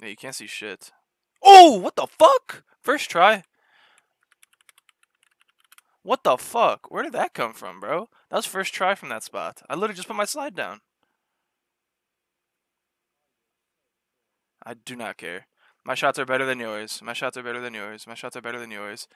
Yeah, you can't see shit. Oh, what the fuck? First try. What the fuck? Where did that come from, bro? That was first try from that spot. I literally just put my slide down. I do not care. My shots are better than yours. My shots are better than yours. My shots are better than yours.